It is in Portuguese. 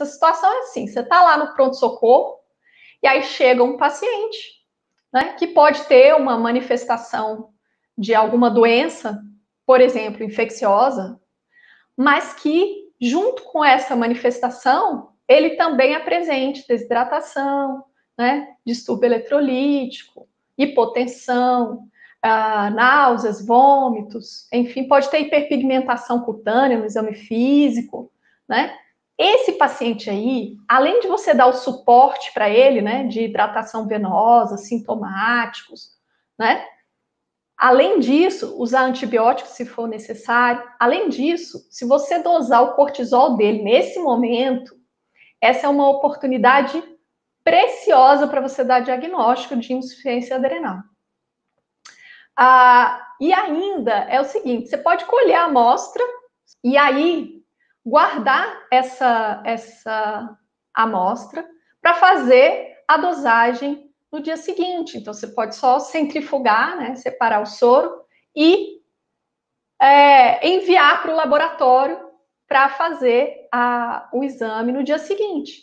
Essa situação é assim: você está lá no pronto-socorro, e aí chega um paciente, né, que pode ter uma manifestação de alguma doença, por exemplo, infecciosa, mas que, junto com essa manifestação, ele também apresente desidratação, né, distúrbio eletrolítico, hipotensão, ah, náuseas, vômitos, enfim, pode ter hiperpigmentação cutânea no exame físico, né? Esse paciente aí, além de você dar o suporte para ele, né, de hidratação venosa, sintomáticos, né? Além disso, usar antibióticos se for necessário. Além disso, se você dosar o cortisol dele nesse momento, essa é uma oportunidade preciosa para você dar diagnóstico de insuficiência adrenal. Ah, e ainda é o seguinte: você pode colher a amostra e aí guardar essa, essa amostra para fazer a dosagem no dia seguinte. Então, você pode só centrifugar, né, separar o soro e é, enviar para o laboratório para fazer a, o exame no dia seguinte.